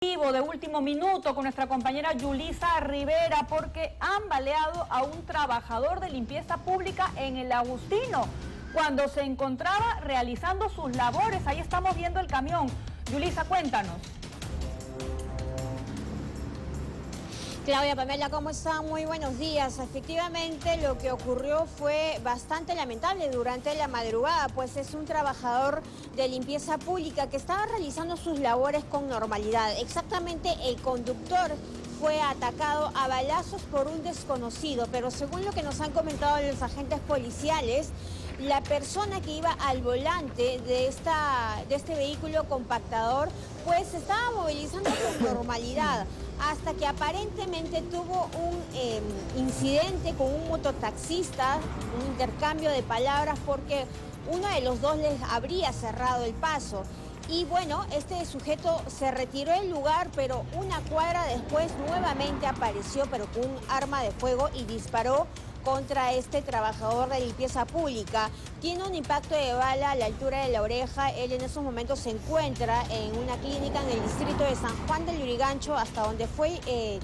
De último minuto con nuestra compañera Yulisa Rivera porque han baleado a un trabajador de limpieza pública en el Agustino cuando se encontraba realizando sus labores. Ahí estamos viendo el camión. Yulisa, cuéntanos. Claudia Pamela, ¿cómo están? Muy buenos días. Efectivamente, lo que ocurrió fue bastante lamentable durante la madrugada, pues es un trabajador de limpieza pública que estaba realizando sus labores con normalidad. Exactamente, el conductor fue atacado a balazos por un desconocido, pero según lo que nos han comentado los agentes policiales, la persona que iba al volante de, esta, de este vehículo compactador, pues se estaba movilizando con normalidad hasta que aparentemente tuvo un em, incidente con un mototaxista, un intercambio de palabras porque uno de los dos les habría cerrado el paso. Y bueno, este sujeto se retiró del lugar, pero una cuadra después nuevamente apareció, pero con un arma de fuego y disparó contra este trabajador de limpieza pública. Tiene un impacto de bala a la altura de la oreja. Él en esos momentos se encuentra en una clínica en el distrito de San Juan del Lurigancho, hasta donde fue eh,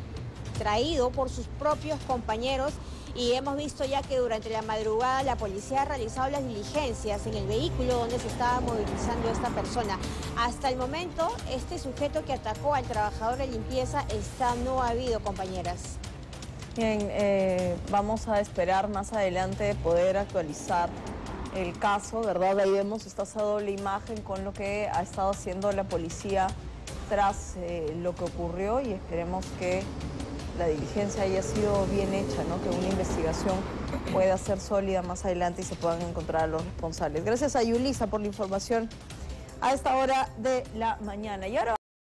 traído por sus propios compañeros y hemos visto ya que durante la madrugada la policía ha realizado las diligencias en el vehículo donde se estaba movilizando esta persona. Hasta el momento, este sujeto que atacó al trabajador de limpieza está no ha habido, compañeras. Bien, eh, vamos a esperar más adelante poder actualizar el caso, ¿verdad? Ahí vemos esta doble imagen con lo que ha estado haciendo la policía tras eh, lo que ocurrió y esperemos que la diligencia haya sido bien hecha, ¿no? que una investigación pueda ser sólida más adelante y se puedan encontrar a los responsables. Gracias a Yulisa por la información a esta hora de la mañana. Y ahora